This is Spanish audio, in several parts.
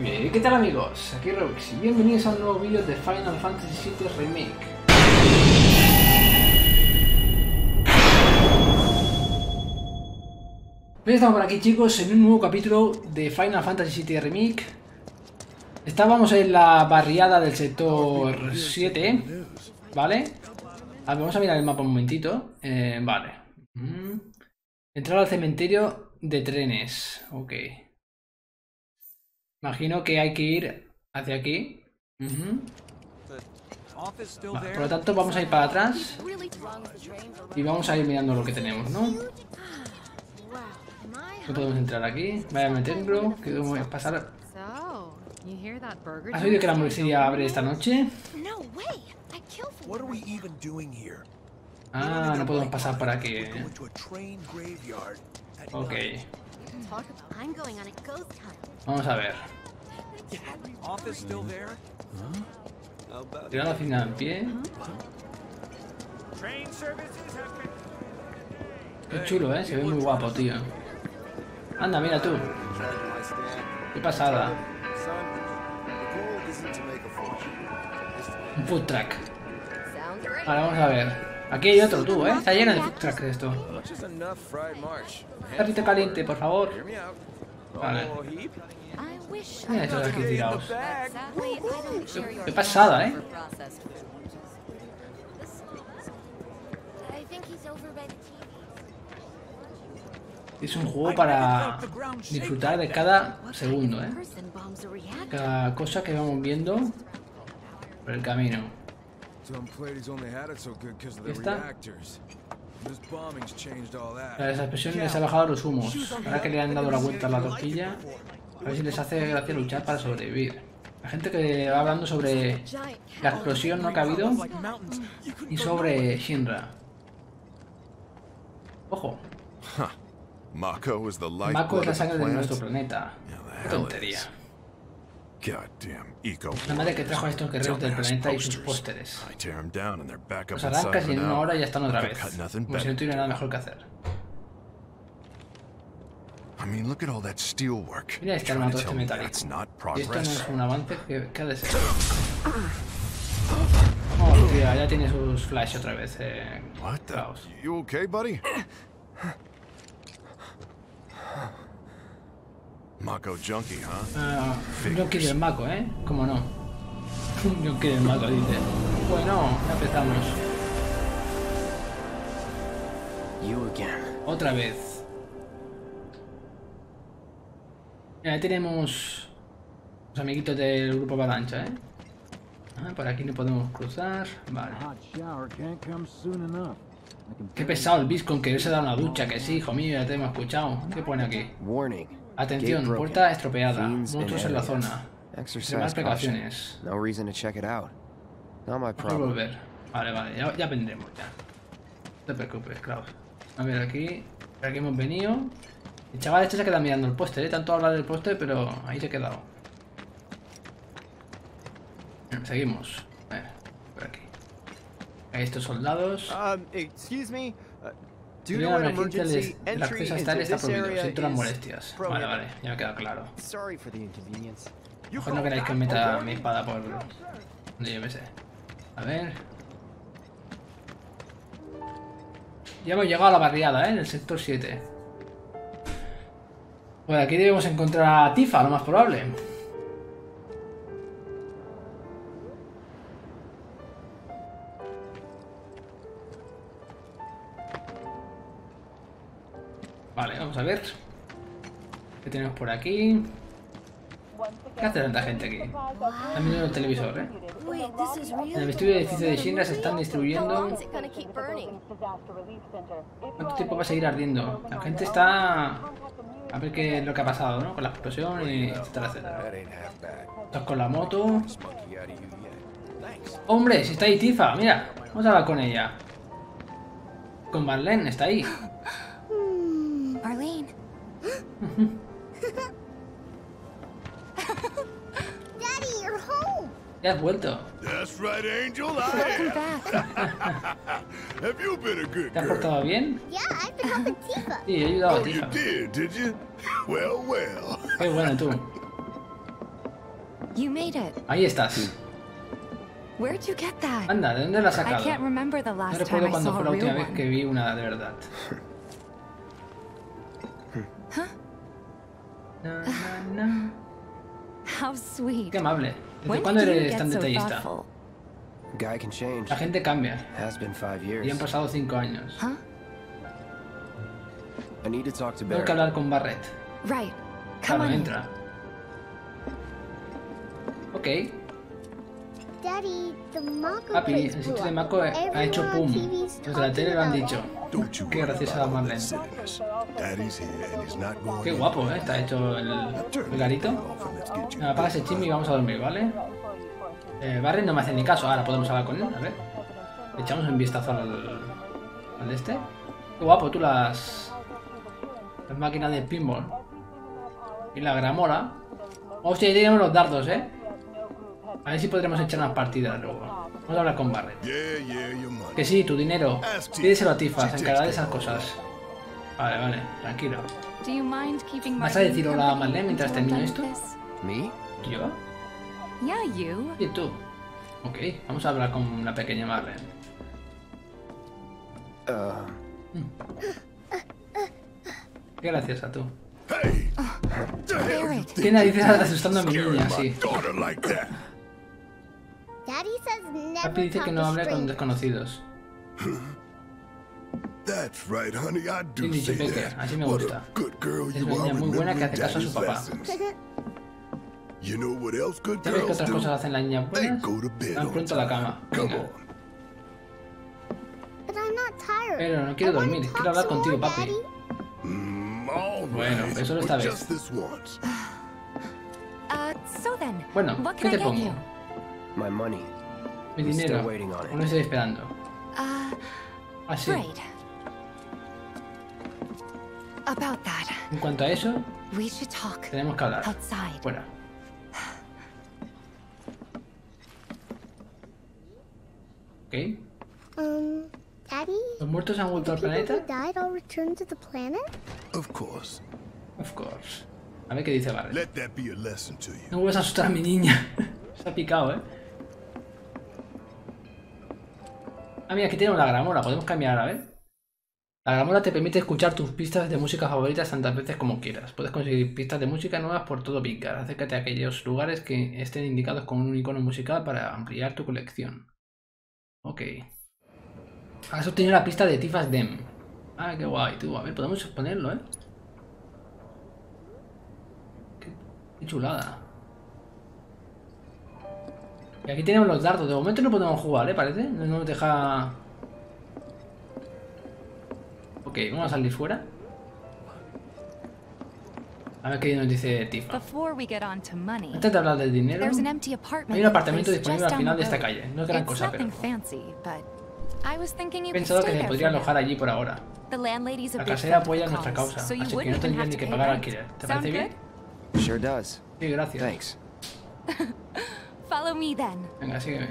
Bien, ¿qué tal amigos? Aquí Robix y bienvenidos a un nuevo vídeo de Final Fantasy VII Remake. Hoy estamos por aquí chicos en un nuevo capítulo de Final Fantasy VII Remake. Estábamos en la barriada del sector 7, ¿vale? Vamos a mirar el mapa un momentito. Eh, vale. Mm. Entrar al cementerio de trenes, ok. Imagino que hay que ir hacia aquí. Vale, por lo tanto vamos a ir para atrás y vamos a ir mirando lo que tenemos, ¿no? No podemos entrar aquí. Vaya a meterlo. Que voy a pasar. ¿Has oído que la hamburguesería abre esta noche? What are we even doing here? Ah, no podemos pasar por aquí. ¿eh? Ok. I'm going on a ghost hunt. Vamos a ver. Tirar la final en pie. Qué chulo, ¿eh? Se ve muy guapo, tío. Anda, mira tú. Qué pasada. Un food great. Vale, vamos a ver. Aquí hay otro, tú, ¿eh? Está lleno de food trucks de esto. Carrito caliente, por favor. Vale. Mira estos aquí tirados. Qué pasada, ¿eh? Es un juego para disfrutar de cada segundo, ¿eh? Cada cosa que vamos viendo por el camino. Some Pleiades only had it so good because of the ¿Ya está? reactors. This bombing's changed all that. A las expresiones les ha bajado los humos. Ahora que le han dado la vuelta a la tortilla, a ver si les hace gracia luchar para sobrevivir. La gente que va hablando sobre la explosión no que ha habido y sobre Shinra. Ojo, Mako es la sangre de nuestro planeta. Qué tontería. La madre que trajo a estos guerreros del planeta y sus pósteres. Los arrancas y en una hora ya están otra vez. Como si no tuviera nada mejor que hacer. I mean, look at all that steel work. Mira este armado este metálico. That's not Y esto no progress. es un avance que, que ha de ser. Hostia, ya tiene sus flash otra vez. Eh, What the? Klaus. You okay, buddy? Mako junkie, huh? Ah, un junkie del maco, ¿eh? ¿Cómo no? Un junkie del maco, dice. Bueno, ya empezamos. You again. Otra vez. Mira, ahí tenemos los amiguitos del grupo Avalancha, ¿eh? Ah, por aquí no podemos cruzar. Vale. Qué pesado el bis con quererse dar una ducha, que sí, hijo mío, ya te hemos escuchado. ¿Qué pone aquí? Warning. Atención, puerta estropeada. Monstruos en la zona. Extremar precauciones. No reason to check it out. Not my Mejor problem. volver. Vale, vale, ya, ya vendremos ya. No te preocupes, Klaus. A ver, aquí. Aquí hemos venido. El chaval este se queda mirando el póster, ¿eh? Tanto hablar del póster, pero ahí se ha quedado. Seguimos. A ver, por aquí. Estos soldados. Um, excuse me. Due to an emergency, entry into this prohibido. area is molestias. Vale, vale, ya me queda claro. Sorry for the inconvenience. Mejor no queráis que meta mi espada por donde yo me sé. A ver. Ya hemos llegado a la barriada, ¿eh? En el sector 7. Pues aquí debemos encontrar a Tifa, lo más probable. Vamos a ver. ¿Qué tenemos por aquí? ¿Qué hace tanta gente aquí? Están viendo el televisor, ¿eh? En el vestido de edificio de Shinra se están distribuyendo. ¿Cuánto tiempo va a seguir ardiendo? La gente está... A ver qué es lo que ha pasado, ¿no? Con la explosión y etcétera, etcétera. Estás con la moto. ¡Hombre! Si está ahí Tifa, mira. Vamos a hablar con ella. Con Marlene, está ahí. Daddy, you're home. Ya has vuelto. That's right, Angel. I Welcome back. Have you been a good ¿Te has girl? portado bien? Yeah, I've been helping Tifa. Sí, he ayudado a Oh, you Tifa. did, did you? Well, well. Qué bueno tú. You made it. Ahí estás. Where'd you get that? Anda, ¿de dónde la has I sacado? can't remember the No last time recuerdo I cuándo saw fue la última vez que vi una de verdad. Qué amable. ¿Desde cuándo eres tan detallista? thoughtful? Guy can change. La gente cambia. Has been five Y han pasado cinco años. Huh? I need to talk to Tengo que hablar con Barrett. Right. Come Claro, on in. entra. Ok. Daddy, the Mako Papi, el sitio de. Mako ha hecho pum. Los de la tele lo han dicho. Qué graciosa Marlene. Qué guapo, ¿eh? Está hecho el, garito. Apaga ese chisme y vamos a dormir, ¿vale? Eh, Barry no me hace ni caso. Ahora podemos hablar con él, a ver. Le echamos un vistazo al, al este. Qué guapo, tú las... Las máquinas de pinball. Y la gramola. Hostia, ahí tenemos los dardos, ¿eh? A ver si podremos echar unas partidas luego. Vamos a hablar con money. Que sí, tu dinero. Pídeselo a Tifa, se encargará de esas cosas. Vale, vale, tranquilo. ¿Vas a decir hola a Marlene mientras termino esto? Me? ¿Yo? ¿Y tú? Ok, vamos a hablar con la pequeña Marlene. Uh, Qué graciosa tú. ¿Qué narices asustando a mi niña así? Papi dice que no to hable con desconocidos. That's right, honey. I do dicho, say Peque, that. así me What gusta. a good girl Es you una are niña muy buena que hace caso a su papá. You know what else good ¿Sabes qué otras do? cosas hacen las niñas buenas? Van on pronto a la cama. Venga. on. But I'm not tired. Pero no quiero dormir, quiero hablar contigo, more, papi. Mm, Bueno, right, eso but esta vez. Uh, so then, Bueno, what ¿qué te pongo? My money. Mi I'm still dinero. waiting on it. Aún estoy esperando. Uh, Así. right. About that, En cuanto a eso, we should talk tenemos que hablar. outside. Fuera. Ok. Um, Daddy? ¿Los muertos han vuelto al People who planeta? died all return to the planet? Of course. Of course. A ver qué dice Barret. Let that be a lesson to you. No vuelvas a asustar a mi niña. Se ha picado, ¿eh? Ah, mira, aquí tenemos la gramola. Podemos cambiar, a ver. La gramola te permite escuchar tus pistas de música favoritas tantas veces como quieras. Puedes conseguir pistas de música nuevas por todo Picar. Acércate a aquellos lugares que estén indicados con un icono musical para ampliar tu colección. Ok. Has obtenido la pista de Tifa's Dem. Ah, qué guay, tú. A ver, podemos ponerlo, ¿eh? Qué chulada. Y aquí tenemos los dardos. De momento no podemos jugar, ¿eh? Parece. No nos deja... Ok, vamos a salir fuera. A ver qué nos dice Tifa. Before we get on to money, Antes de hablar del dinero, there's an empty apartment. hay un apartamento disponible al final de esta calle. No es gran cosa, pero nothing fancy, but I was thinking he pensado que se podría alojar allí por ahora. La casera apoya nuestra causa, así que no tendría ni que pagar alquiler. ¿Te parece bien? good? Sure does. Sí, gracias. Thanks. Follow me then. Venga, sígueme.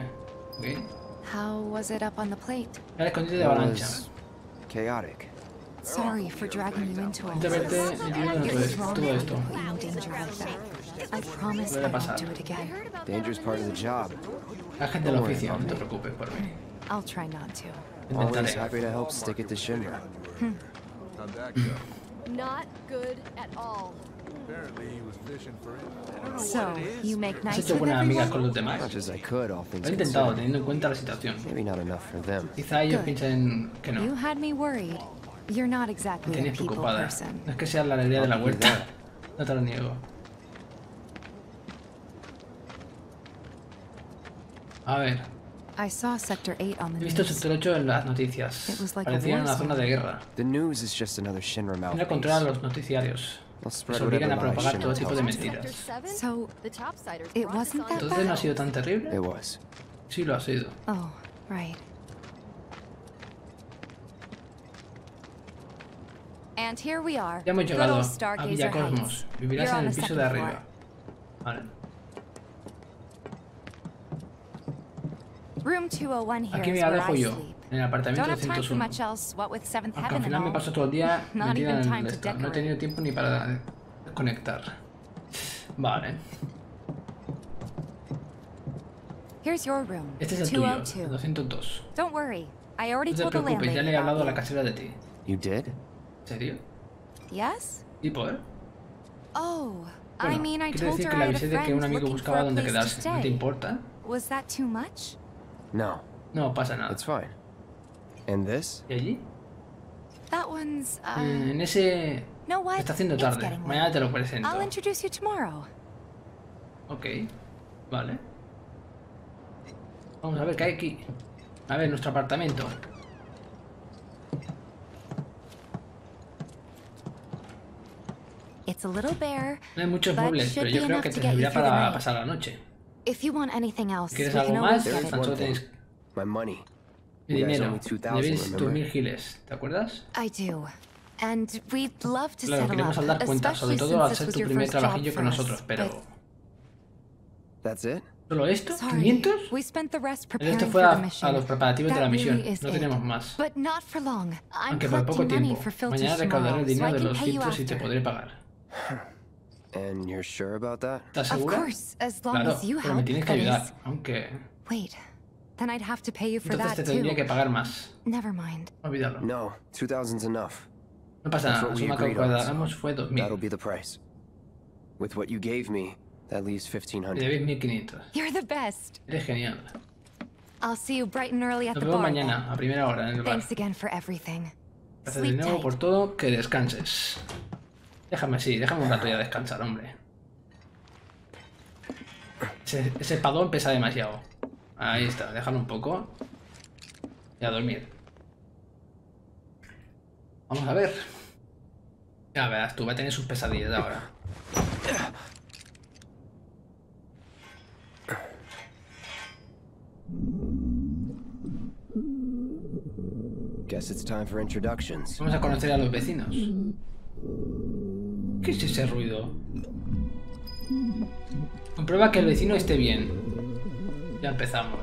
Ok. How was it up on the plate? Era escondite de It avalancha. was chaotic. Sorry for dragging you into all De this. verte metido en It todo was esto. wrong Todo for esto. putting you in danger like that. I promise Vuelve a I won't do it again. Dangerous part of the job. La gente del oficio, no te preocupes por mí. I'll try not to. Always happy to help stick it to Shinra. How'd hmm. that go? Not good at all. So, you make ¿Has nice hecho with buenas amigas everyone? con los As demás? much as I could, all things Lo he intentado, considered. teniendo en cuenta la situación. Maybe not enough for them. Quizá ellos Good. piensen que You no. had me worried. You're not Me exactly a tenías people preocupada. person. No es que sea la alegría de la huerta. No te lo niego. A ver, I saw Sector 8 on he the visto news. Sector 8 en las noticias. It was like a Parecía war una zona de guerra. The news is just another Shinra Mira controlar mouthpiece. los noticiarios. Nos obligan a propagar todo tipo de mentiras. Entonces no ha sido tan terrible. Sí lo ha sido. Oh, right. Ya hemos llegado a Villa Cosmos. Vivirás en el piso de arriba. Vale. Room 201 here Aquí me alejo yo. En el apartamento Don't have time for 101. much else, what with Seventh Aunque al final me paso todo el día metida en esto. No he tenido tiempo ni para desconectar. Vale. Here's your room. Este es el tuyo, el 202. 202. Don't worry. I already No te told the preocupes, ya le he hablado a la casera de ti. You did? ¿En serio? ¿Tipo, eh? Oh, I Bueno, mean, I quiere told decir her que I le had a avisé de que friend un amigo buscaba dónde quedarse. ¿No te importa? Was that too much? No, No pasa nada. it's fine. And this? ¿Y allí? That one's, uh, Mm, En ese... what? Está haciendo tarde. Mañana te lo presento. I'll introduce you tomorrow. Ok. Vale. Vamos a ver qué hay aquí. A ver, nuestro apartamento. It's a little bare. No hay muchos But muebles, should pero yo be creo enough que to te servirá through the para night. pasar la noche. If you want anything else, we ¿Quieres can algo always más? Tan solo tenéis My money. Owe dinero. 2,000, Debéis tus remember? mil giles, ¿te acuerdas? I do. And we'd love to Claro, settle queremos saldar cuentas, sobre todo al ser tu primer trabajillo con nosotros, pero... but That's it? ¿Solo esto? sorry, ¿500? we spent the rest El preparing resto for fue a, a los preparativos de la misión. No tenemos más. Aunque por poco tiempo. for filters Mañana recaudaré el dinero de los filtros y te podré pagar. And you're sure about that? ¿Estás Of segura? course, as long Claro, as you pero me tienes que ayudar. Aunque... Then I'd have to pay you for Entonces that te tendría too. que pagar más. Never mind. Olvídalo. No, 2,000's enough. No pasa That's nada. what La we suma que fue That'll 2.000. be the price. With what you gave me, that leaves Y 1,500. debéis 1.500. You're the best. Eres genial. I'll see you bright and early at Nos the vemos bar. mañana, a primera hora, en el bar. Thanks again for everything. Gracias de Sleep nuevo tight. por todo, que descanses. Déjame así, déjame un rato ya descansar, hombre. Ese, ese padón pesa demasiado. Ahí está, déjalo un poco. Y a dormir. Vamos a ver. Ya verás, tú va a tener sus pesadillas ahora. Guess it's time for introductions. Vamos a conocer a los vecinos. ¿Qué es ese ruido? Comprueba que el vecino esté bien. Ya empezamos.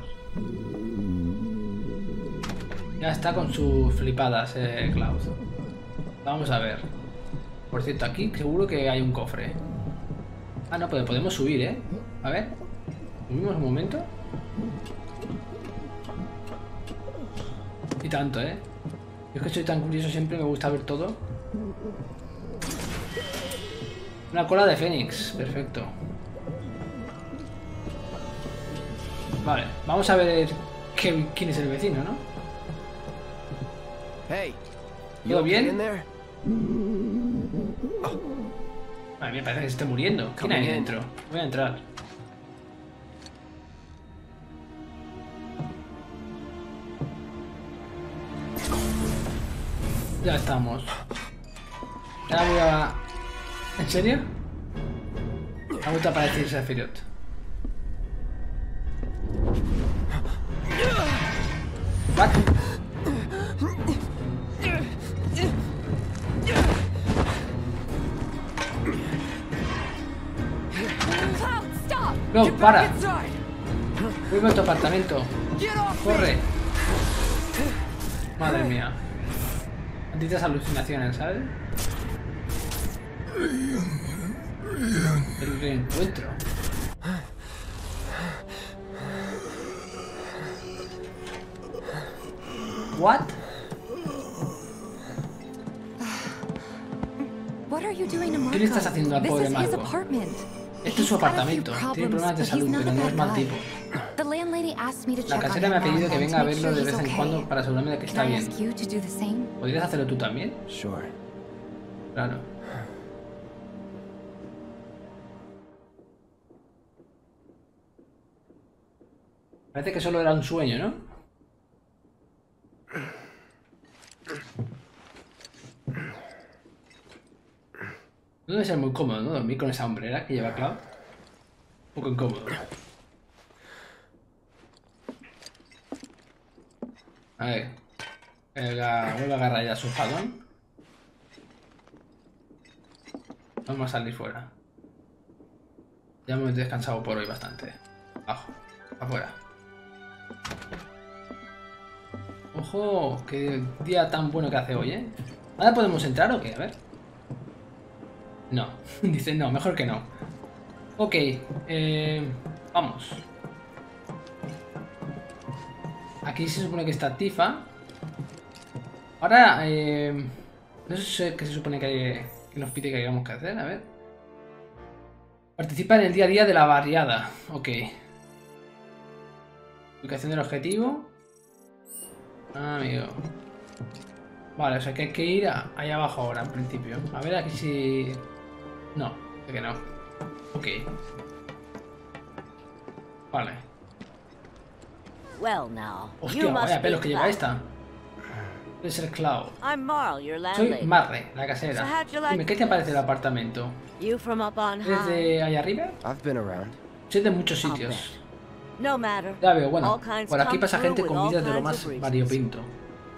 Ya está con sus flipadas, eh, Klaus. Vamos a ver. Por cierto, aquí seguro que hay un cofre. Ah, no, pero podemos subir, ¿eh? A ver. ¿Subimos un momento? Y tanto, ¿eh? Yo es que soy tan curioso, siempre me gusta ver todo. Una cola de Fénix, perfecto. Vale, vamos a ver qué- quién es el vecino, ¿no? Hey! ¿Todo bien? A mí me parece que se esté muriendo. ¿Quién hay in. dentro? Voy a entrar. Ya estamos. Ya voy a... ¿En serio? Ha vuelto a aparecer Sephiroth. No, para. Vuelve a tu apartamento. Corre. Madre mía. Malditas alucinaciones, ¿sabes? El reencuentro. What? ¿Qué le estás haciendo al pobre Marco? Este es su apartamento. Tiene problemas de salud, pero no es mal tipo. The landlady asked me to La casera me ha pedido que venga a verlo de vez en cuando para asegurarme de que está bien. ¿Podrías hacerlo tú también? Claro. Parece que solo era un sueño, ¿no? No debe ser muy cómodo, ¿no? Dormir con esa hombrera que lleva Cloud. Un poco incómodo. A ver. Vuelve a agarrar ya su jalón. Vamos a salir fuera. Ya hemos descansado por hoy bastante. Abajo, afuera. Ojo, qué día tan bueno que hace hoy, ¿eh? ¿Ahora podemos entrar o qué? A ver. No, dice no, mejor que no. Ok, eh, vamos. aquí se supone que está Tifa. Ahora, eh, no sé qué se supone que, que nos pide que hayamos que hacer, a ver. Participa en el día a día de la barriada. Ok. Ubicación del objetivo. Ah, amigo. Vale, o sea que hay que ir a- ahí abajo ahora, en principio. A ver aquí si... No, de que no. Ok. Vale. Well, now, you Hostia, must vaya pelos que lleva esta. Debe ser Cloud. I'm Marl, your Soy landlady. Marre, la casera. how'd you like Dime, ¿qué te parece el apartamento? You from up on ¿Eres high? de allá arriba? I've been around. Soy de muchos sitios. No matter. Ya veo, bueno. All kinds Por aquí pasa gente with con all vidas de lo kinds más variopinto.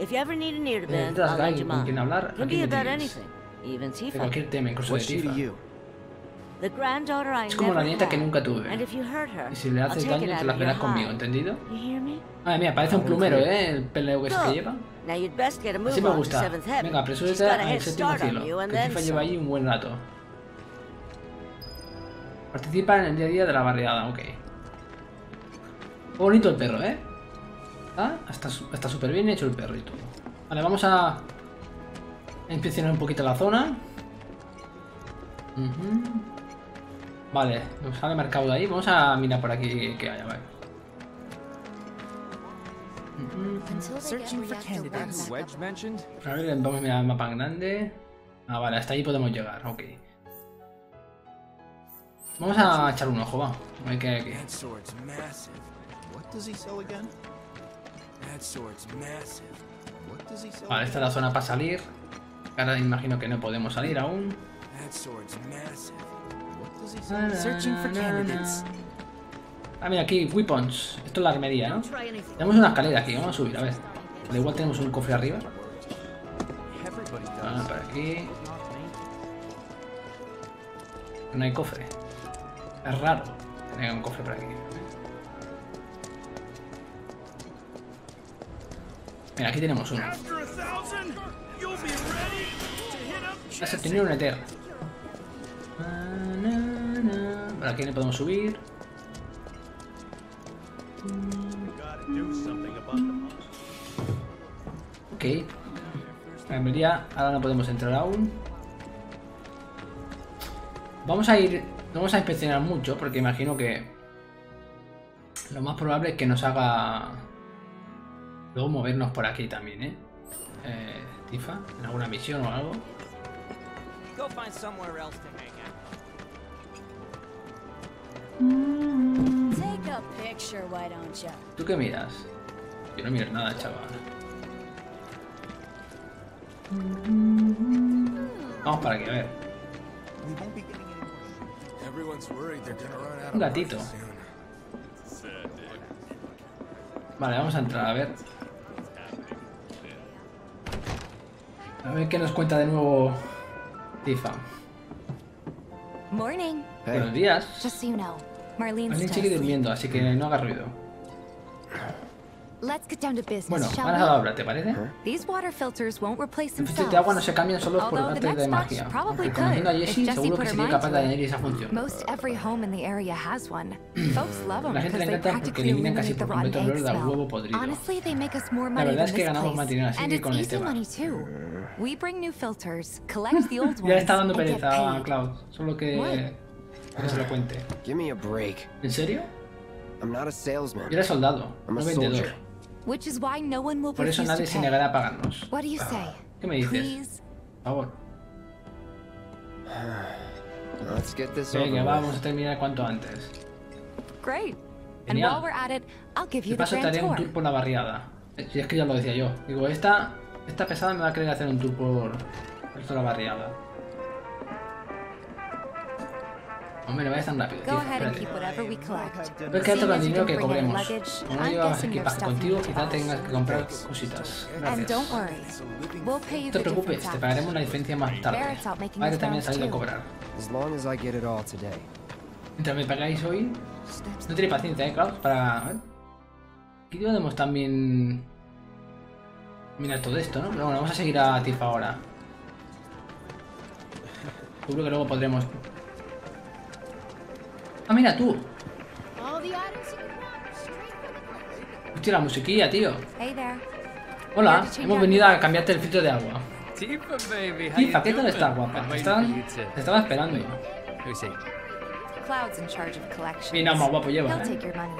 If you ever need an ear to bend, Necesitas alguien you con quien hablar, Can aquí be me about tienes. anything, even De Tifa. cualquier tema, incluso de What's she to Tifa. Es como la never nieta que nunca tuve. And if you hurt her, Y si le I'll haces take it daño, out te las verás conmigo. ¿entendido? You hear me? Madre mía, parece un plumero, ¿eh? El peleo que, que Good. lleva. Now you'd best get a move Así me gusta. Venga, apresúrate al séptimo cielo. Que Tifa lleva allí un buen rato. Participa en el día a día de la barriada, ok. Bonito el perro, ¿eh? ¿Ah? Está súper bien hecho el perro y todo. Vale, vamos a... inspeccionar un poquito la zona. Ujú. Vale, nos sale marcado de ahí. Vamos a mirar por aquí que haya, vale. A ver, vamos a mirar el mapa grande. Ah, vale, hasta ahí podemos llegar, ok. Vamos a echar un ojo, va. A ver qué hay aquí. That sword's massive. What does he sell again? That sword's massive. What does he sell? Vale, esta es la zona para salir. Ahora imagino que no podemos salir aún. Searching for candidates. Ah, mira, aquí, weapons. Esto es la armería, ¿no? Tenemos una escalera aquí, vamos a subir, a ver. Da igual tenemos un cofre arriba. Ah, por aquí. No hay cofre. Es raro tener un cofre por aquí. Mira, aquí tenemos uno. After a you'll be Por aquí no podemos subir. Ok. Ahora no podemos entrar aún. Vamos a ir. No vamos a inspeccionar mucho porque imagino que. Lo más probable es que nos haga. Luego movernos por aquí también, ¿eh? eh Tifa, en alguna misión o algo. Go find somewhere else to hang ¿Tú qué miras? Yo no miro nada, chaval. Vamos para aquí, a ver. Un of gatito. Vale, vamos a entrar, a ver. A ver qué nos cuenta de nuevo Tifa. Buenos días. Still sigue durmiendo, así que no haga ruido. Let's get down to business, Bueno, shall ahora we? habla, ¿te parece? These water filters won't replace Los filtros de agua no se cambian solo por arte de magia. probably Aunque conociendo a Jessie, Jessie seguro que sería capaz de añadir esa función. Most every home in the area has one. Folks love them La gente le encanta porque practically eliminan casi por rotten completo el egg olor del huevo podrido. Honestly, they make us more La money verdad than es que ganamos place. más dinero así And que it's con easy este va. money too. We bring new filters, collect the old Ya le está dando pereza a. Cloud. Solo que, Que se lo cuente. Give me a break. ¿En serio? I'm not a salesman. Yo era soldado, I'm no a vendedor. soldier. Which is why no one will Por eso nadie se negará a pagarnos. What do you say? ¿Qué me dices? Please? Por favor. Let's get this over Venga, with. vamos a terminar cuanto antes. Great. And Genial. while we're at it, I'll give De you the paso te grand haré un tour. por la barriada. Si es que ya lo decía yo. Digo, esta, esta pesada me va a querer hacer un tour por, por toda la barriada. Hombre, no vayas tan rápido. Go tío, ahead and espérate. keep whatever we collect. Puedes quedarte con el dinero que cobremos. Como no your equipaje contigo, quizá tengas que comprar cositas. Gracias. No te preocupes, te pagaremos la diferencia más tarde. Vale, también ha salido a cobrar. Mientras me pagáis hoy, no tenéis paciencia, ¿eh, Klaus? Para... Aquí podemos también... Mirar todo esto, ¿no? Pero bueno, vamos a seguir a Tifa ahora. Seguro que luego podremos... Ah, mira tú. Hostia, la musiquilla, tío. Hola, hemos venido a cambiarte el filtro de agua. Tifa, ¿qué tal estás, guapa? Waiting Estaban- Te estaba esperando. Who's he? Cloud's in charge of collections. Y no, más guapo lleva, He'll ¿eh? take your money.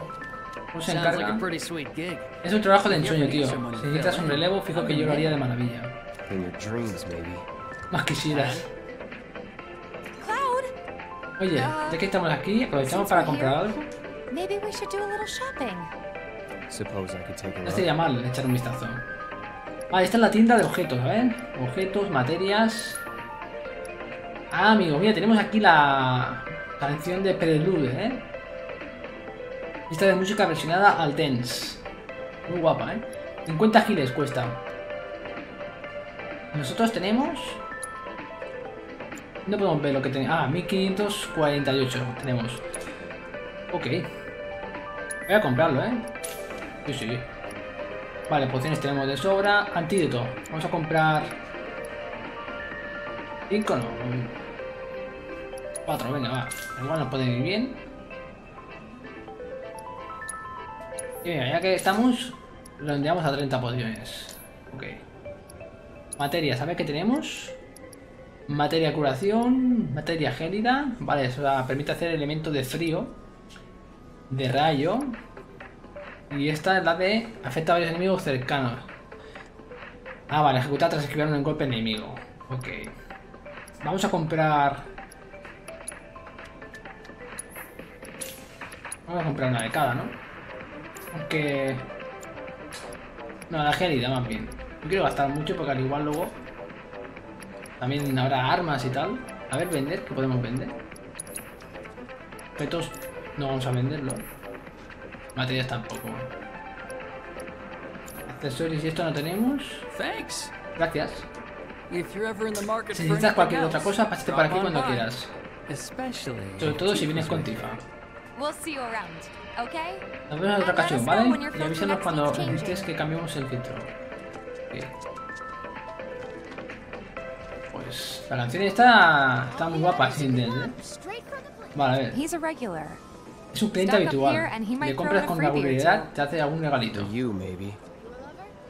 ¿Cómo se Sounds like a encarga? pretty sweet gig. Es un trabajo de ensueño, tío. Si necesitas un relevo, fijo que yo lo haría de maravilla. In your dreams, maybe. Más quisieras. Oye, ya que estamos aquí, aprovechamos para comprar algo. maybe we should do a little shopping. Suppose I could take a No look. estaría mal echar un vistazo. Vale, esta es la tienda de objetos, ¿ven? Objetos, materias. Ah, amigo, mira, tenemos aquí la canción de Prelude, ¿eh? Lista de música versionada al dance. Muy guapa, ¿eh? 50 giles cuesta. Nosotros tenemos... No podemos ver lo que tenemos. Ah, 1548 tenemos. Ok. Voy a comprarlo, ¿eh? Sí, sí. Vale, pociones tenemos de sobra. Antídoto. Vamos a comprar... 5 no. 4, venga, va. Igual nos puede ir bien. Y venga, ya que estamos, lo enviamos a 30 pociones. Ok. Materias, a ver qué tenemos. Materia curación, materia gélida. Vale, eso da- permite hacer elementos de frío, de rayo. Y esta es la de afecta a varios enemigos cercanos. Ah, vale, ejecutar tras esquivar un golpe enemigo. Ok. Vamos a comprar. Vamos a comprar una de cada, ¿no? Aunque. No, la gélida más bien. No quiero gastar mucho porque al igual luego. También habrá armas y tal. A ver, vender, ¿qué podemos vender? Objetos no vamos a venderlo. Materias tampoco. Accesorios y esto no tenemos. Thanks. Gracias. If you're ever in the market Si necesitas cualquier otra cosa, pásate por aquí cuando quieras. Especially Sobre todo si vienes con Tifa. We'll see you around, okay? Nos vemos en otra ocasión, ¿vale? Y avísanos cuando necesites que cambiemos el filtro. Ok. La canción está, está muy guapa, sin dance, ¿eh? Vale, a ver. He's a regular. Es un cliente habitual. Le compras con regularidad, te hace algún regalito.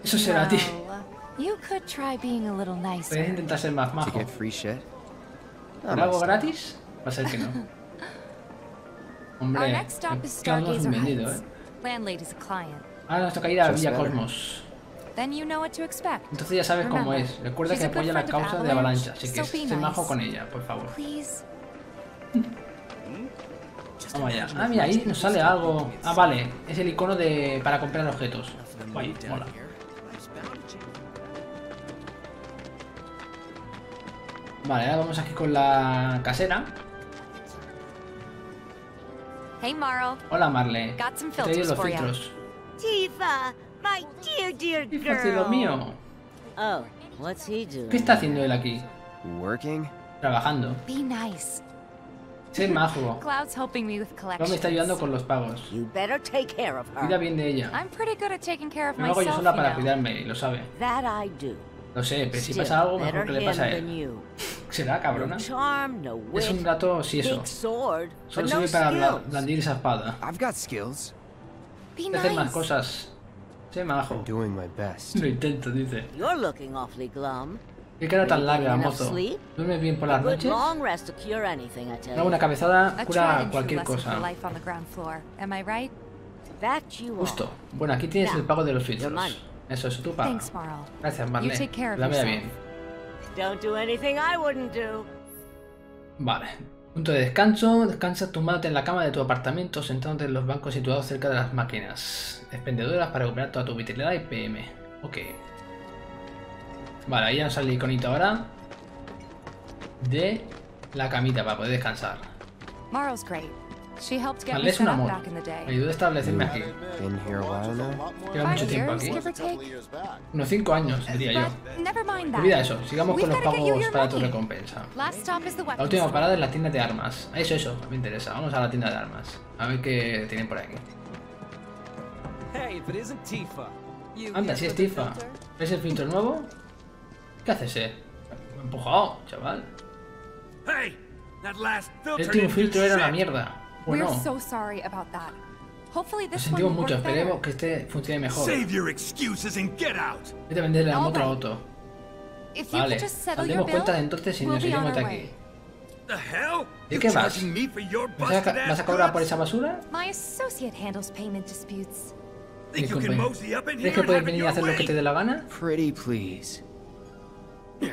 Eso será a ti. Well, you could try being a little Puedes intentar ser más majo. get free shit? ¿Por algo gratis? Va a ser que no. Our Hombre, next stop is que algo es un vendido. ¿eh? Landlady's a client. Ahora nos toca ir a Villa. Cosmos. Entonces ya sabes cómo es. Recuerda que apoya la causa de Avalanche, Avalancha, así que so be sé majo nice. con ella, por favor. Vamos allá. Ah, mira, ahí nos sale algo. Ah, vale. Es el icono de para comprar objetos. Guay, mola. Vale, ahora vamos aquí con la casera. Hola, Marle. Got some He traído los filtros. Tifa, my dear, dear ¡Qué girl. lo mío! Oh, what's he doing? ¿Qué está haciendo él aquí? Working? Trabajando. Be nice. Sé majo. Cloud's helping me with No collections. me está ayudando con los pagos. You better take care of Cuida her. bien de ella. I'm pretty good at taking care of Me lo hago yo myself, sola para cuidarme, y lo sabe. That I do. Lo sé, pero si pasa algo, mejor que le pasa a él. ¿Será, cabrona? No no Es un gato, sí, eso. Solo no sirve para blandir esa espada. I've got skills. Be Hay que hacer más cosas. Sé majo. I'm doing my best. Lo intento, dice. You're looking awfully glum. ¿Qué cara tan larga, mozo? sleep? ¿Duermes bien por A las good noches? long rest to cure anything, I tell Una cabezada cura cualquier cosa. life on the ground floor. Am I right? That you are. Justo. Bueno, aquí tienes el pago de los filtros. money. Eso es tu pago. Thanks, Marl. Gracias, Marle. You take care of Dame yourself. bien. Don't do anything I wouldn't do. Vale. Punto de descanso. Descansa tumbándote en la cama de tu apartamento, sentándote en los bancos situados cerca de las máquinas expendedoras para recuperar toda tu vitalidad y PM. Ok. Vale, ahí ya nos sale el iconito ahora de la camita para poder descansar. Marl's great. She helped get me es un set up amor. back in the Me day. ayudó a establecerme aquí. Been here a while now? Lleva mucho tiempo aquí. Unos 5 años, diría yo. Olvida eso, sigamos con los pagos para tu recompensa. La última parada es la tienda de armas. Eso, eso, me interesa. Vamos a la tienda de armas. A ver qué tienen por aquí. Hey, if it isn't Tifa. You Anda, si es Tifa. ¿Ves el filtro nuevo? ¿Qué haces, eh? Me he empujado, chaval. Hey, that last filter El último filtro era una mierda. We're Bueno, so sorry about that. Hopefully Lo this one sentimos mucho, esperemos que este funcione mejor. Save your excuses and get out. Vete a venderle la All moto a. Otto. If you Vale, bill, cuenta de entonces y we'll nos be on iremos de our aquí. way. The hell? ¿De You qué vas? charging me for your ¿Vas a, cobrar por esa basura? My associate handles payment disputes. Think you Disculpe. can mosey up in ¿Crees here que puedes venir a your hacer lo que way? te dé la gana? Pretty please.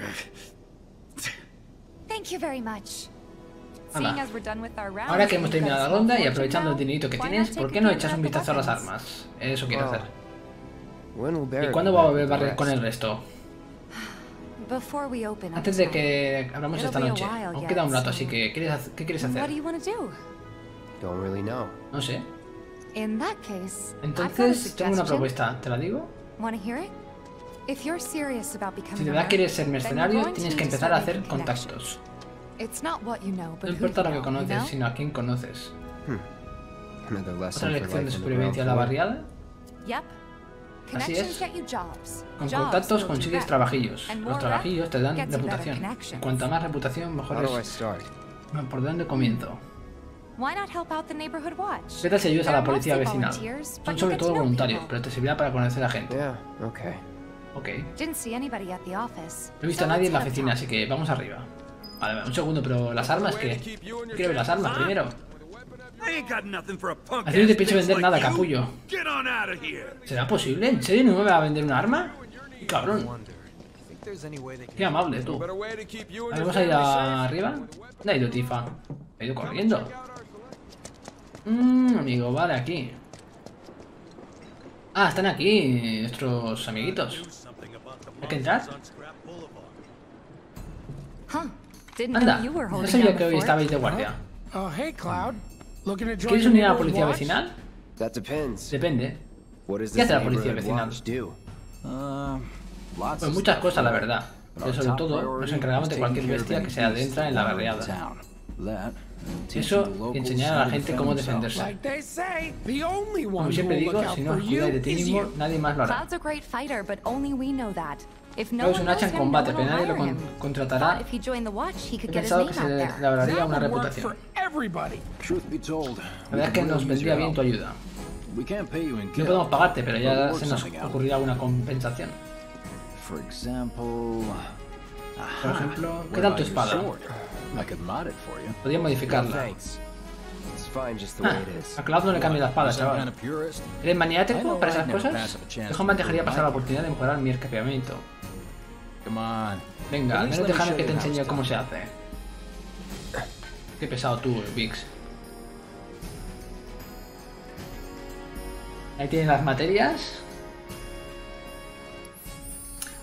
Thank you very much. Anda. Ahora que hemos terminado la ronda y aprovechando el dinerito que tienes, ¿por qué no echas un vistazo a las armas? Eso quiero hacer. ¿Y cuándo va a volver Barret con el resto? Before we open up Antes de que abramos It'll esta noche. Aún queda un rato, así que ¿qué quieres, hacer-. No sé. Entonces, tengo una propuesta, ¿te la digo? Si becoming de a verdad quieres ser mercenario, tienes to que empezar a start hacer making contactos. Connections. It's not what you know, but No importa you lo que conoces, sino a quién conoces. Another Otra lesson for lección de supervivencia en la barriada. Así es. Con contactos consigues trabajillos. Los trabajillos te dan reputación. Cuanta más reputación, mejor es. ¿Por dónde comienzo? ¿Qué tal si ayudas a la policía vecinal? Son sobre todo voluntarios, pero te servirá para conocer a gente. Ok. No he visto a nadie en la oficina, así que vamos arriba. Vale, un segundo, pero las armas, ¿qué? Quiero ver las armas primero. Así no te pienso vender nada, capullo. ¿Será posible? ¿En serio no me va a vender un arma? Qué cabrón. Qué amable tú. Vale, Vamos a ir family safe. a- arriba. ¿Dónde ha ido Tifa? Ha ido corriendo. Mmm, amigo, vale, aquí. Ah, están aquí nuestros amiguitos. ¿Hay que entrar? Anda, no sabía que hoy estabais de guardia. Oh, ¿Quieres unir a la policía vecinal? Depende. ¿Qué hace la policía vecinal? Uh, Pues muchas cosas, la verdad. Pero sobre todo, nos encargamos de cualquier bestia que se adentra en la barriada. Eso y enseñar a la gente cómo defenderse. Como siempre digo, si no os cuidáis de ti is mismo, nadie más lo hará. No es un hacha en combate, pero nadie lo con- contratará. He name que se there. labraría una reputación. for everybody. Truth be told, La verdad es que nos vendría bien tu ayuda. We can't pay you in No podemos pagarte, pero ya se nos ocurrirá una compensación. Por ejemplo, ¿qué tal tu espada? Podría modificarla. Ah, a Cloud no le cambie la espada, chaval. ¿Eres maniático para esas cosas? to jamás dejaría pasar la oportunidad de mejorar mi escapeamiento. Venga, al menos déjame que te enseñe cómo se hace. Qué pesado tú, Vix. Ahí tienes las materias.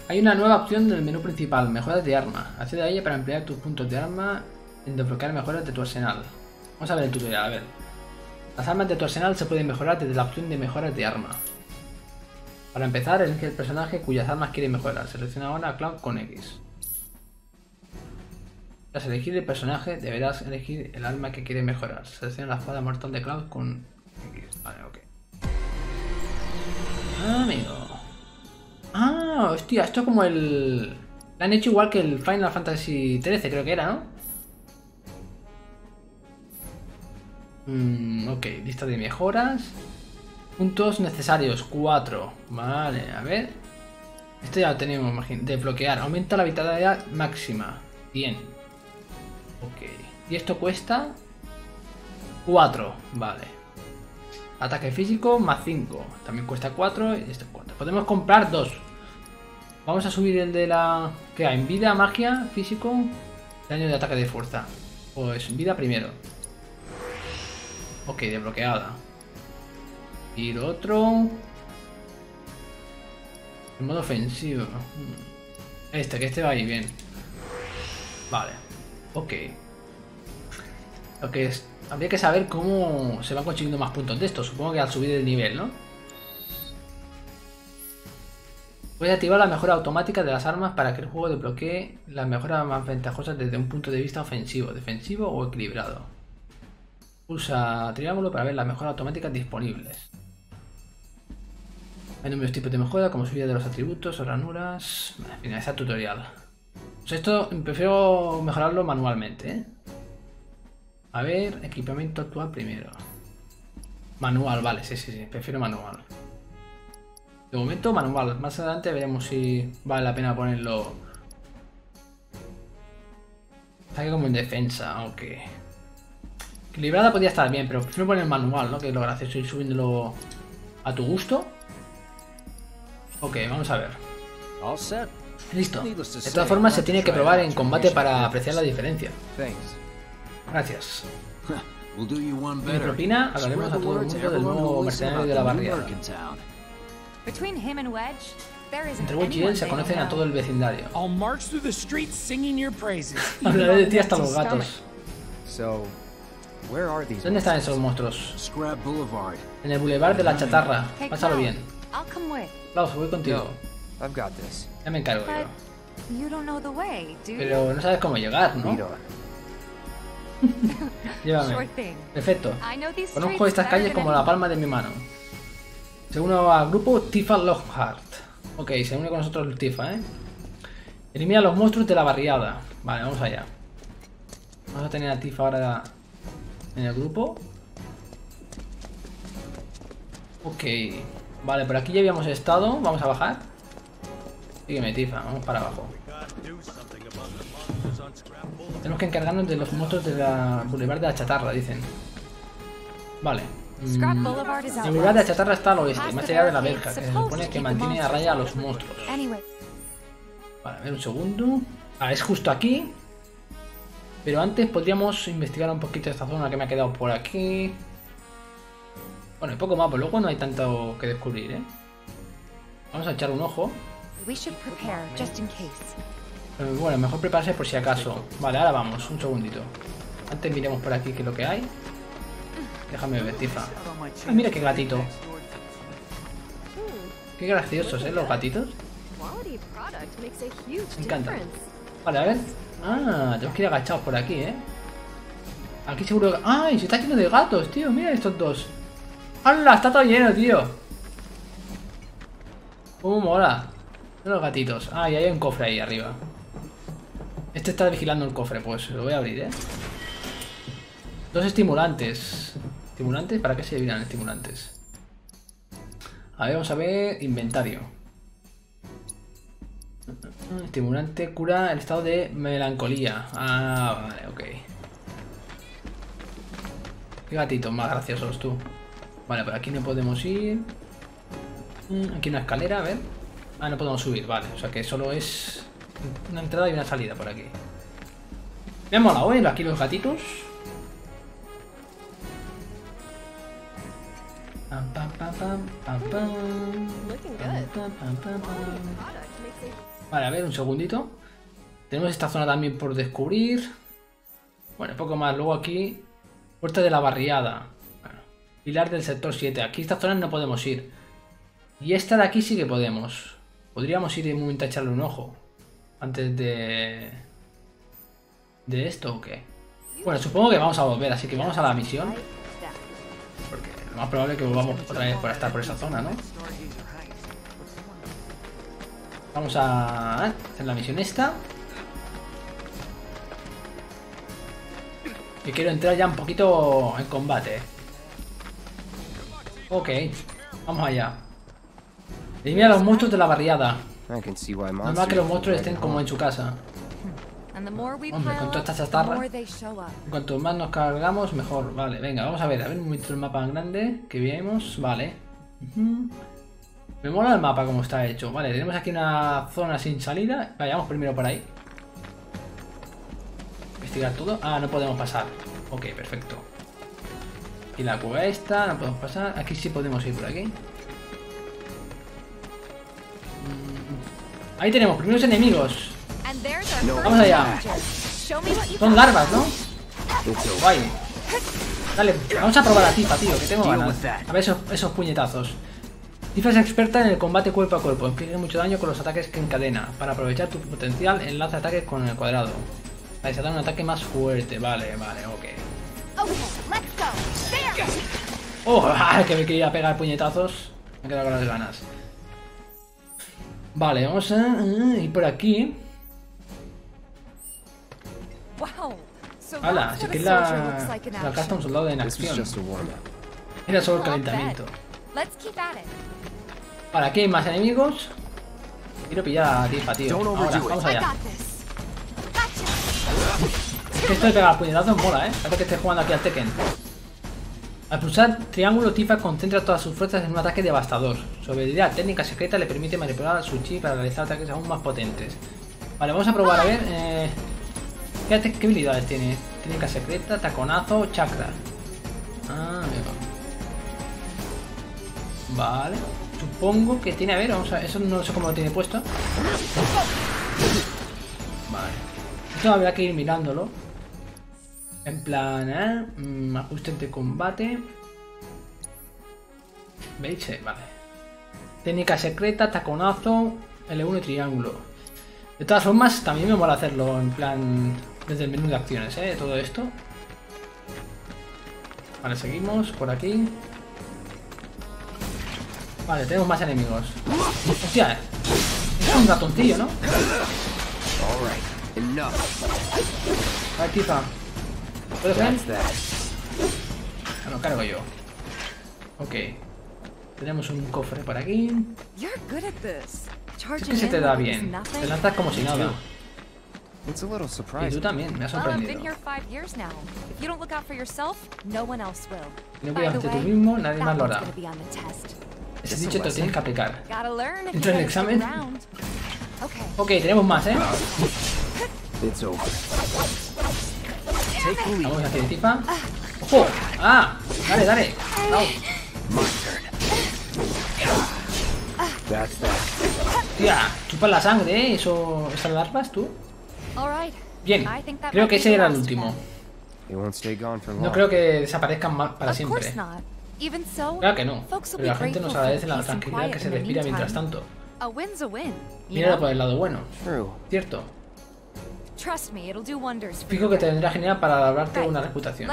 Hay una nueva opción del menú principal, mejoras de arma. Accede a ella para emplear tus puntos de arma en desbloquear mejoras de tu arsenal. Vamos a ver el tutorial, a ver. Las armas de tu arsenal se pueden mejorar desde la opción de mejoras de arma. Para empezar, elige el personaje cuyas armas quiere mejorar. Selecciona ahora Cloud con X. Tras elegir el personaje, deberás elegir el arma que quiere mejorar. Selecciona la espada mortal de Cloud con X. Vale, ok. Ah, amigo. Ah, hostia, esto es como el... Lo han hecho igual que el Final Fantasy XIII, creo que era, ¿no? Mm, ok, lista de mejoras. Puntos necesarios, 4. Vale, a ver. Esto ya lo tenemos. Desbloquear. Aumenta la vitalidad máxima. Bien. Ok. Y esto cuesta 4. Vale. Ataque físico más 5. También cuesta 4 y esto 4. Podemos comprar 2. Vamos a subir el de la... ¿Qué hay? En vida, magia, físico, daño de ataque de fuerza. Pues vida primero. Ok, desbloqueada. Lo otro... En modo ofensivo. Hmm. Este, que este va ahí bien. Vale. Ok. Lo que es... Habría que saber cómo se van consiguiendo más puntos de estos. Supongo que al subir el nivel, ¿no? Puedes activar la mejora automática de las armas para que el juego desbloquee las mejoras más ventajosas desde un punto de vista ofensivo, defensivo o equilibrado. Pulsa triángulo para ver las mejoras automáticas disponibles. Hay numerosos tipos de mejora, como subida de los atributos o ranuras. Vale, finalizar tutorial. Pues esto prefiero mejorarlo manualmente, ¿eh? A ver, equipamiento actual primero. Manual, vale, sí, sí, sí, prefiero manual. De momento manual, más adelante veremos si vale la pena ponerlo... Está como en defensa, aunque... Equilibrada podría estar bien, pero prefiero poner manual, ¿no? Que es lo gracioso, ir subiéndolo a tu gusto. Ok, vamos a ver. Listo. De todas formas, se tiene que probar en combate para apreciar la diferencia. Gracias. Mi propina, hablaremos a todo el mundo del nuevo mercenario de la barriada. Entre Wedge y él se conocen a todo el vecindario. Hablaré de ti hasta los gatos. ¿Dónde están esos monstruos? En el boulevard de la chatarra. Hey, Pásalo bien. Klaus, voy contigo. No, I've got this. Ya me encargo But yo. you don't know the way, do you? Pero no sabes cómo llegar, ¿no? Llévame. Perfecto. I know these Conozco estas calles como la palma de mi mano. Se une al grupo Tifa Lockhart. Ok, se une con nosotros el Tifa, ¿eh? Elimina a los monstruos de la barriada. Vale, vamos allá. Vamos a tener a Tifa ahora en el grupo. Ok. Vale, por aquí ya habíamos estado. Vamos a bajar. Sígueme, Tifa. Vamos para abajo. Tenemos que encargarnos de los monstruos de la Boulevard de la Chatarra, dicen. Vale. Mm, El Boulevard de la. Chatarra está al oeste, más allá de la verja, que se supone que mantiene a raya a los monstruos. Vale, a ver un segundo. Ah, es justo aquí. Pero antes podríamos investigar un poquito esta zona que me ha quedado por aquí. Bueno, y poco más, pues luego no hay tanto que descubrir, ¿eh? Vamos a echar un ojo. Pero bueno, mejor prepararse por si acaso. Vale, ahora vamos, un segundito. Antes miremos por aquí qué es lo que hay. Déjame ver, Tifa. Ah, mira qué gatito. Qué graciosos, ¿eh? Los gatitos. Me encanta. Vale, a ver. Ah, tenemos que ir agachados por aquí, ¿eh? Aquí seguro que... ¡Ay! Se está lleno de gatos, tío. Mira estos dos. ¡Hala! Está todo lleno, tío. ¡Cómo mola! Los gatitos. Ah, y hay un cofre ahí arriba. Este está vigilando el cofre, pues lo voy a abrir, ¿eh? Dos estimulantes. ¿Estimulantes? ¿Para qué servirán estimulantes? A ver, vamos a ver. Inventario. Estimulante cura el estado de melancolía. Ah, vale, ok. Qué gatitos más graciosos tú. Vale, por aquí no podemos ir. Mm, Aquí una escalera, a ver. Ah, no podemos subir, vale. O sea que solo es una entrada y una salida por aquí. Me ha molado, ¿eh? Aquí los gatitos. Vale, a ver, un segundito. Tenemos esta zona también por descubrir. Bueno, poco más. Luego aquí, puerta de la barriada. Pilar del sector 7. Aquí esta zona no podemos ir. Y esta de aquí sí que podemos. Podríamos ir de momento a echarle un ojo. Antes de... ¿De esto o qué? Bueno, supongo que vamos a volver, así que vamos a la misión. Porque lo más probable es que volvamos otra vez para estar por esa zona, ¿no? Vamos a hacer la misión esta. Y quiero entrar ya un poquito en combate. Ok, vamos allá. Elimina a los monstruos de la barriada. Normal monsters que los monstruos estén como en su casa. Hombre, con toda esta chatarra. Cuanto más nos cargamos, mejor. Vale, venga, vamos a ver. A ver un momento el mapa grande que vemos. Vale. Me mola el mapa como está hecho. Vale, tenemos aquí una zona sin salida. Vayamos primero por ahí. Investigar todo. Ah, no podemos pasar. Ok, perfecto. Y la cueva esta, no podemos pasar. Aquí sí podemos ir por aquí. Mm, Ahí tenemos, primeros enemigos. Vamos allá. Son larvas, ¿no? Guay. Dale, vamos a probar a Tifa, tío, que tengo ganas. A ver esos, esos puñetazos. Tifa es experta en el combate cuerpo a cuerpo. Inflige mucho daño con los ataques que encadena. Para aprovechar tu potencial, enlaza ataques con el cuadrado. Para desatar un ataque más fuerte. Vale, vale, ok. ¡Oh! ah, Que me quería pegar puñetazos. Me he quedado con las ganas. Vale, vamos a uh, ir por aquí. Wow. So Hala, así que es la, la casta un action. soldado en acción. Era solo el calentamiento. Let's keep at it. Vale, aquí hay más enemigos. Quiero pillar a Tifa, tío. Ahora, vamos allá. Es que esto de pegar puñetazos mola, ¿eh? Parece que esté jugando aquí al Tekken. Al pulsar triángulo, Tifa concentra todas sus fuerzas en un ataque devastador. Su habilidad técnica secreta le permite manipular su chi para realizar ataques aún más potentes. Vale, vamos a probar a ver. Eh, ¿qué, habilidades tiene? Técnica secreta, taconazo, chakra. Ah. Vale. Supongo que tiene, a ver, vamos a, eso no sé cómo lo tiene puesto. Vale. Esto habrá que ir mirándolo. En plan, ¿eh? Mm, ajustes de combate. ¿Veis? Vale. Técnica secreta, taconazo, L1 y triángulo. De todas formas, también me mola hacerlo en plan desde el menú de acciones, ¿eh? Todo esto. Vale, seguimos por aquí. Vale, tenemos más enemigos. Hostia, es un ratoncillo, ¿no? All right, That's that. Ah, lo cargo yo. Ok. Tenemos un cofre por aquí. Es que se te da bien. Te lanzas como si nada. Y tú también, me has sorprendido. no no de tú mismo, nadie más lo hará. Ese dicho te lo tienes que aplicar. Entra en el examen. Ok, tenemos más, ¿eh? Vamos hacia Tifa. ¡Ojo! ¡Ah! Dale, dale. Tía, chupa la sangre, ¿eh? Eso, esas larvas, tú. Bien, creo que ese era el último. No creo que desaparezcan ma- para siempre. Claro que no. Pero la gente nos agradece la tranquilidad que se respira mientras tanto. Míralo por el lado bueno. Cierto. Fijo que te vendrá genial para labrarte una reputación.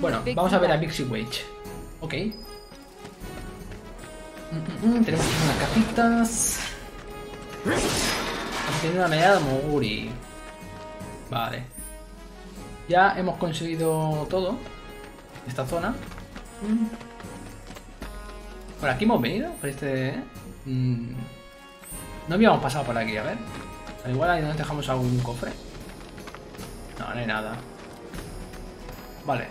Bueno, vamos a ver a. Bixie Wage. Ok. Mm, mm, mm, tenemos unas cajitas. Aquí tiene una medalla de Moguri. Vale. Ya hemos conseguido todo. Esta zona. Por aquí hemos venido. Por este. ¿eh? No habíamos pasado por aquí, a ver. Al igual ahí nos dejamos algún cofre. No, hay nada. Vale.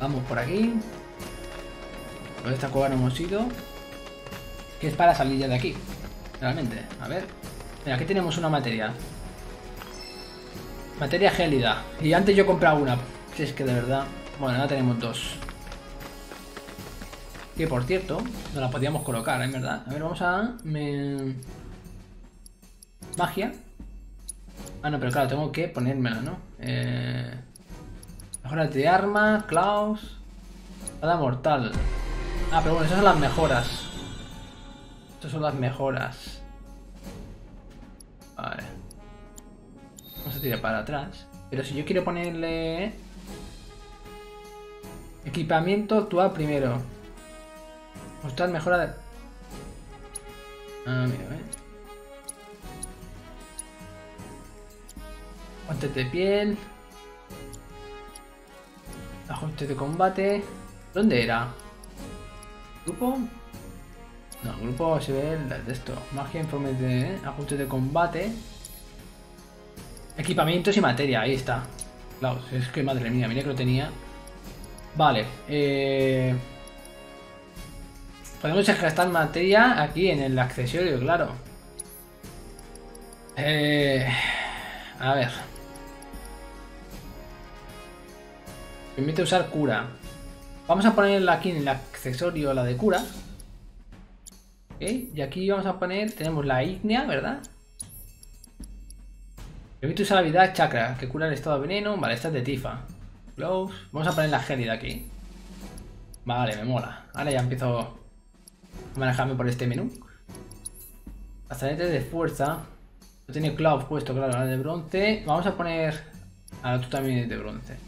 Vamos por aquí. Por esta cueva no hemos ido. Que es para salir ya de aquí. Realmente. A ver. Mira, aquí tenemos una materia. Materia gélida. Y antes yo he comprado una. Si es que de verdad. Bueno, ahora tenemos dos. Que por cierto, no la podíamos colocar, ¿eh? ¿verdad? A ver, vamos a. Magia. Ah, no, pero claro, tengo que ponérmela, ¿no? Eh... Mejoras de arma, claws. Espada mortal. Ah, pero bueno, esas son las mejoras. Estas son las mejoras. Vale. Vamos a tirar para atrás. Pero si yo quiero ponerle... Equipamiento actual primero. Mostrar mejora de... Ah, mira, ¿eh? Guantes de piel. Ajuste de combate. ¿Dónde era? ¿Grupo? No, grupo se ve el de esto. Magia, informes de ¿eh? ajuste de combate. Equipamientos y materia, ahí está. Claro, es que madre mía, mira que lo tenía. Vale, eh... Podemos gastar materia aquí en el accesorio, claro. Eh... A ver. Permite usar cura. Vamos a ponerla aquí en el accesorio, la de cura. Ok, y aquí vamos a poner, tenemos la ígnea, ¿verdad? Permite usar la habilidad chakra, que cura el estado de veneno. Vale, esta es de Tifa. Gloves. Vamos a poner la gélida aquí. Vale, me mola. Ahora ya empiezo a manejarme por este menú. Brazalete de fuerza. No tiene claws puesto, claro, ahora de bronce. Vamos a poner... Ahora tú también eres de bronce.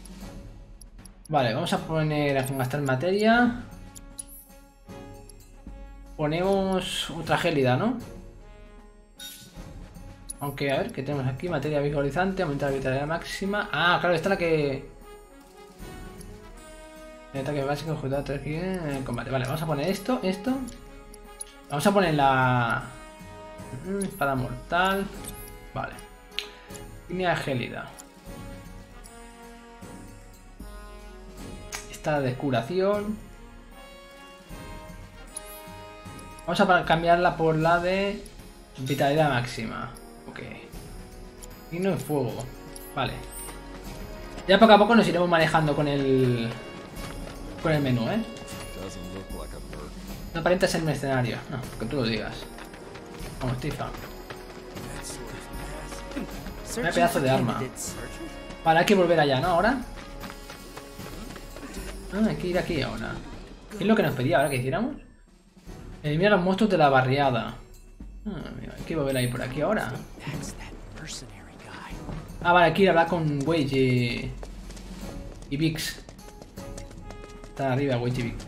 Vale, vamos a poner a gastar materia. Ponemos otra gélida, ¿no? Aunque, a ver, ¿qué tenemos aquí? Materia vigorizante, aumenta la vitalidad máxima. Ah, claro, esta es la que... Ataque básico, jugador aquí en combate. Vale, vamos a poner esto, esto. Vamos a poner la... Mm, Espada mortal. Vale. Línea gélida. Esta de curación. Vamos a cambiarla por la de vitalidad máxima. Ok. Y no es fuego. Vale. Ya poco a poco nos iremos manejando con el... Con el menú, ¿eh? No aparenta ser mercenario. No, que tú lo digas. Vamos, Tifa. Vaya pedazo de arma. Vale, hay que volver allá, ¿no? Ahora. Ah, hay que ir aquí ahora. ¿Qué es lo que nos pedía ahora que hiciéramos? Eliminar a los monstruos de la barriada. Ah, mira, hay que volver a ir por aquí ahora. Ah, vale, hay que ir a hablar con Wage y... Y Vix. Está arriba Wage y Vix.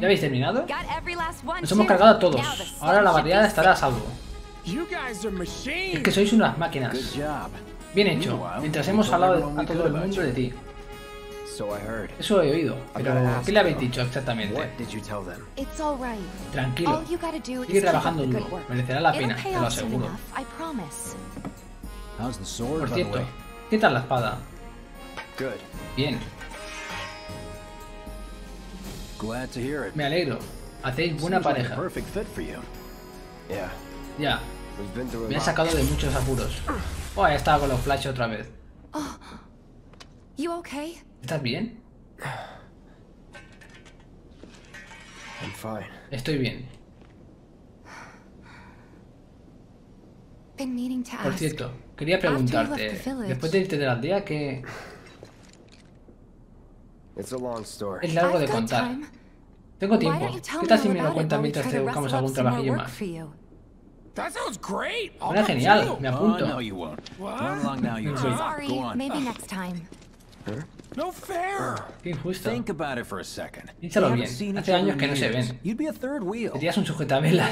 ¿Ya habéis terminado? Nos hemos cargado a todos. Ahora la barriada estará a salvo. Es que sois unas máquinas. Bien hecho. Mientras hemos hablado a todo el mundo de ti. So I heard. Eso he oído. I Pero, ¿qué le habéis dicho exactamente? What did you tell them? It's all right. Tranquilo. Sigue trabajando duro. Merecerá la pena, te lo aseguro. enough, I promise. How's the sword, Por cierto? ¿qué tal la espada? Good. Bien, Glad to hear it. me alegro. Hacéis buena pareja. perfect fit for you. Yeah. Ya, me ha sacado de muchos apuros. Oh, ya estaba con los flash otra vez. You okay? ¿Estás bien? I'm fine. Estoy bien. Been meaning to Por ask. cierto, quería After you left preguntarte, después de irte de la aldea, que It's a long story. es largo de I've got contar. time. Tengo Why tiempo. don't you tell ¿Qué me tal si me lo cuentas mientras te to buscamos algún trabajillo más? That sounds great. I'll Suena come genial, too. me Oh, apunto. no, you won't. What? Run along now, you two. Sorry, Go on. maybe next time. No fair. Qué injusto. Think about it for a second. Piénsalo bien. Hace años que no se ven. You'd be a third wheel. Serías un sujetabelas.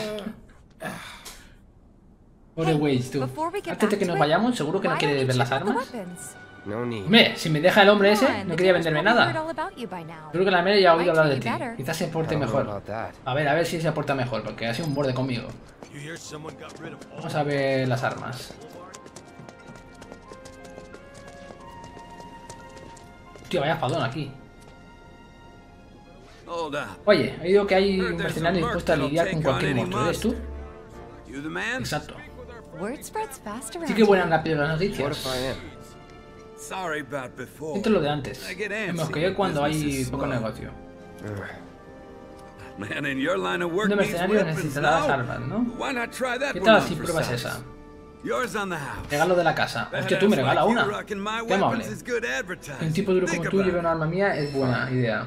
Pobre Wage, tú. Before we get Antes de back que to nos vayamos, seguro que no quiere ver las armas. No need. Hombre, si me deja el hombre ese, Come on, no quería venderme nada. Creo que la Mary ya ha oído hablar de ti. Quizás se porte mejor. A ver, a ver si se porta mejor, porque ha sido un borde conmigo. Vamos a ver las armas. Tío, vaya espadón aquí. Oye, he oído que hay un mercenario dispuesto a lidiar con cualquier monstruo. ¿Eres tú? Exacto. Sí que vuelan rápido las noticias. Before. Siento lo de antes. Me when cuando hay poco negocio. Man, in your line of work Un needs mercenario weapons necesitará las now. armas, ¿no? Why not try that ¿Qué tal si pruebas esa? Regalo de la casa. Hostia, tú me regala una. Qué amable. Que un tipo duro como tú lleve una arma mía es buena idea.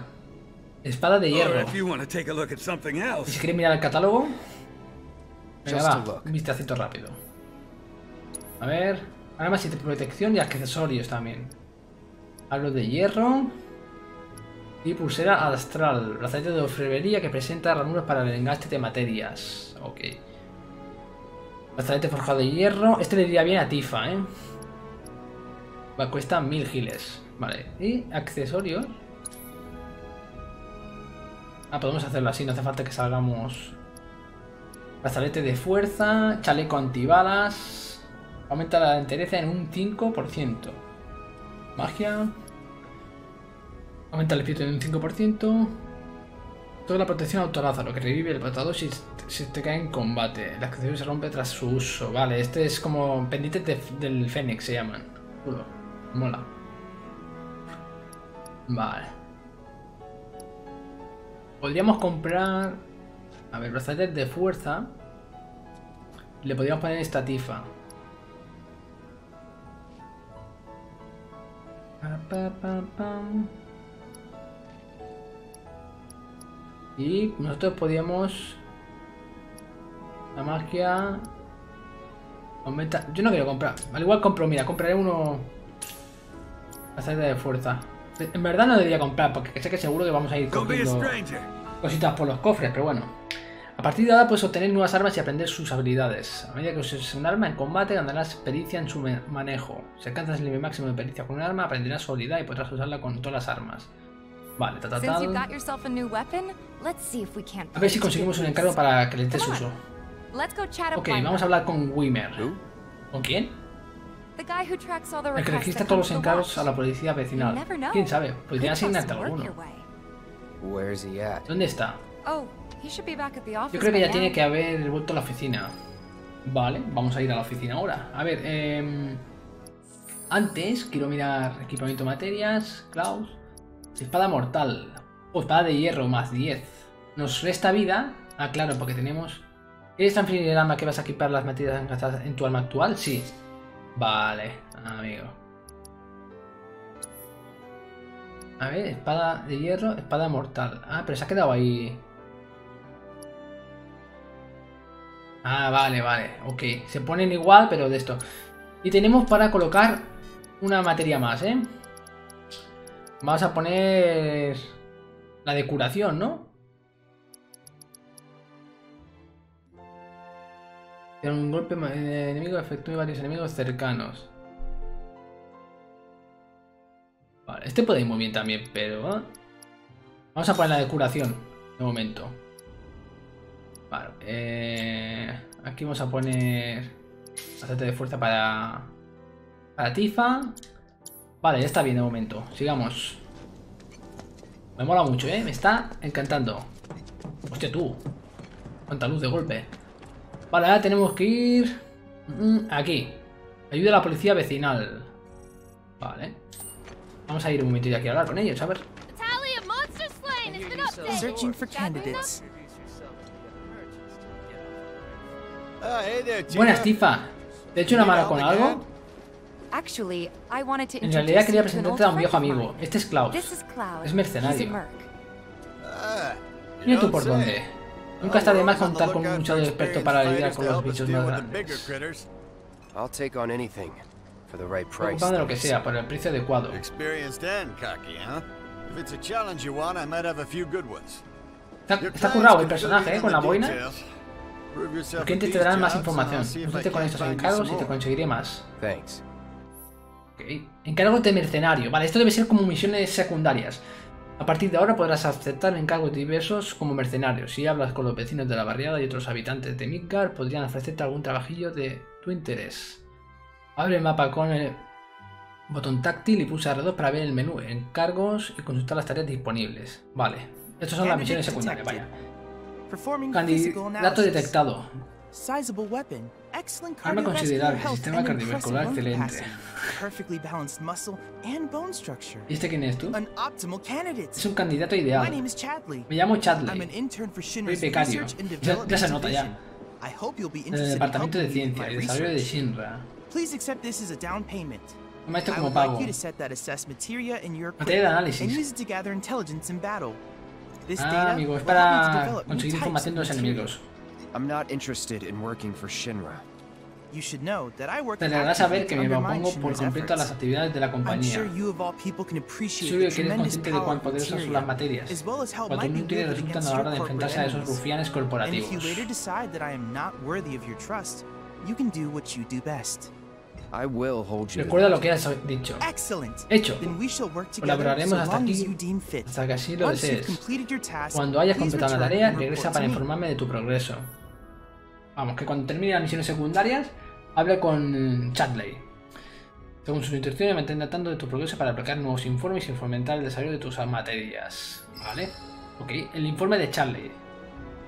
Espada de hierro. if you want to take a look at something Y else. si queréis mirar el catálogo, venga, va, un vistacito rápido. A ver, armas y de protección y accesorios también. Hablo de hierro. Y pulsera astral, brazalete de orfebrería que presenta ranuras para el engaste de materias. Ok. Brazalete forjado de hierro. Este le iría bien a Tifa, ¿eh? Va, cuesta mil giles. Vale. Y accesorios. Ah, podemos hacerlo así, no hace falta que salgamos. Brazalete de fuerza, chaleco antibalas. Aumenta la entereza en un 5%. Magia. Aumenta el espíritu en un 5%. Toda la protección autolaza, lo que revive el patado si, si te cae en combate. La acción se rompe tras su uso. Vale, este es como pendientes de- del Fénix, se llaman. Mola. Vale. Podríamos comprar... A ver, brazaletes de fuerza. Le podríamos poner esta tifa. Y nosotros podíamos... La magia... Aumenta... Yo no quiero comprar. Al igual compro, mira, compraré uno... Brazalete de fuerza. En verdad no debería comprar, porque sé que seguro que vamos a ir cogiendo cositas por los cofres, pero bueno. Partir de ahora puedes obtener nuevas armas y aprender sus habilidades. A medida que uses un arma en combate, ganarás pericia en su manejo. Si alcanzas el nivel máximo de pericia con un arma, aprenderás su habilidad y podrás usarla con todas las armas. Vale, ta, ta, yourself a new weapon, let's see if we can't. A ver si conseguimos un encargo para que le des uso. Let's go chat up Ok, vamos a hablar con Wimmer. ¿Con quién? El que registra todos los encargos a la policía vecinal. ¿Quién sabe? Could Podría toss asignarte alguno. ¿Dónde está? Oh, he should be back at the office Yo creo que ya tiene que haber vuelto a la oficina. Vale, vamos a ir a la oficina ahora. A ver, eh, antes quiero mirar equipamiento materias, Klaus. Espada mortal. O espada de hierro más 10. Nos resta vida. Ah, claro, porque tenemos... ¿Quieres transferir el arma que vas a equipar las materias gastadas en tu arma actual? Sí. Vale, amigo. A ver, espada de hierro, espada mortal. Ah, pero se ha quedado ahí. Ah, vale, vale, ok. Se ponen igual, pero de esto. Y tenemos para colocar una materia más, ¿eh? Vamos a poner la de curación, ¿no? Un golpe ma- de enemigo efectúa varios enemigos cercanos. Vale, este puede ir muy bien también, pero... ¿eh? Vamos a poner la de curación, de momento. Vale, eh, aquí vamos a poner aceite de fuerza para, para Tifa. Vale, ya está bien de momento. Sigamos. Me mola mucho, ¿eh? Me está encantando. Hostia, tú. Cuánta luz de golpe. Vale, ahora tenemos que ir... mm, Aquí. Ayuda a la policía vecinal. Vale. Vamos a ir un momentito aquí a hablar con ellos, a ver. Searching for candidates. Buenas, Tifa. ¿Te he hecho una mano con algo? En realidad quería presentarte a un viejo amigo. Este es Klaus. Es mercenario. Mira tú por dónde. Nunca está de más contar con un muchacho experto para lidiar con los bichos más grandes. I'll take on anything for the right price. Preocupado de lo que sea, por el precio adecuado. Está, está currado el personaje, ¿eh? Con la boina. Los clientes te darán más información. Con estos encargos y te conseguiré más. Thanks. Ok. Encargos de mercenario. Vale, esto debe ser como misiones secundarias. A partir de ahora podrás aceptar encargos diversos como mercenario. Si hablas con los vecinos de la barriada y otros habitantes de Midgard, podrían ofrecerte algún trabajillo de tu interés. Abre el mapa con el botón táctil y pulsa R2 para ver el menú encargos y consultar las tareas disponibles. Vale, estas son las misiones secundarias, vaya. Candidato detectado. Arma considerable, sistema cardiovascular excelente. capacity. Perfectly balanced muscle and bone structure. ¿Y este quién es tú? Es un candidato ideal. Me llamo Chadley. Soy becario. Ya, ya se nota ya. Division. I hope you'll be En el departamento de ciencia y desarrollo de. Shinra. Please accept this as a down payment. Toma esto como pago. materia de análisis. Ah, data amigo, es para conseguir información de los enemigos. I'm not interested in working for Shinra. You should know that I work Te alegrarás saber que me opongo por completo a las actividades de la I'm compañía. sure you of all people can appreciate Seguro que eres consciente de cuán of poderosas son las materias, as well as how it cuánto might be útiles wielded resultan a la hora your de enfrentarse a esos rufianes And if you corporativos. Recuerda lo que has dicho. Excellent. Hecho. Then we shall work together Colaboraremos hasta long as aquí you deem fit. hasta que así lo desees. completed your task, Cuando hayas completado la tarea, regresa to para me. informarme de tu progreso. Vamos, que cuando termine las misiones secundarias, hable con Chadley. Según sus instrucciones, mantén tanto de tu progreso para aplicar nuevos informes y fomentar el desarrollo de tus materias. ¿Vale? Ok, el informe de Chadley.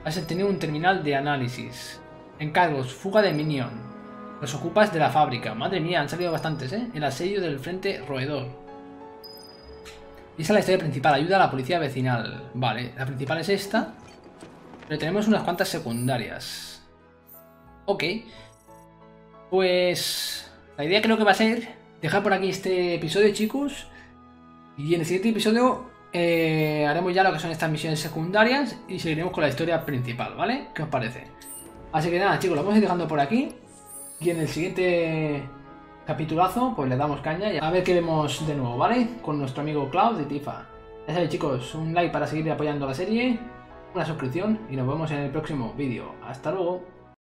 Has obtenido un terminal de análisis. Encargos, fuga de Minion. Los ocupas de la fábrica. Madre mía, han salido bastantes, ¿eh? El asedio del frente roedor. Y esa es la historia principal. Ayuda a la policía vecinal. Vale, la principal es esta. Pero tenemos unas cuantas secundarias. Ok. Pues... La idea creo que va a ser dejar por aquí este episodio, chicos. Y en el siguiente episodio eh, haremos ya lo que son estas misiones secundarias y seguiremos con la historia principal, ¿vale? ¿Qué os parece? Así que nada, chicos, lo vamos a ir dejando por aquí. Y en el siguiente capitulazo, pues le damos caña y a ver qué vemos de nuevo, ¿vale? Con nuestro amigo Cloud y Tifa. Ya sabéis, chicos, un like para seguir apoyando la serie. una suscripción y nos vemos en el próximo vídeo. Hasta luego.